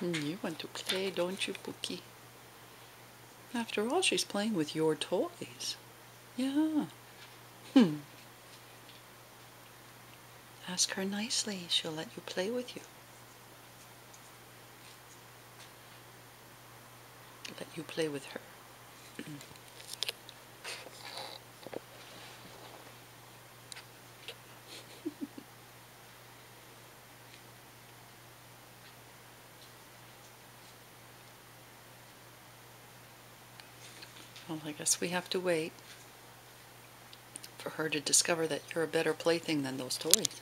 You want to play, don't you, Pookie? After all, she's playing with your toys. Yeah. Hmm. Ask her nicely. She'll let you play with you. Let you play with her. Well, I guess we have to wait for her to discover that you're a better plaything than those toys.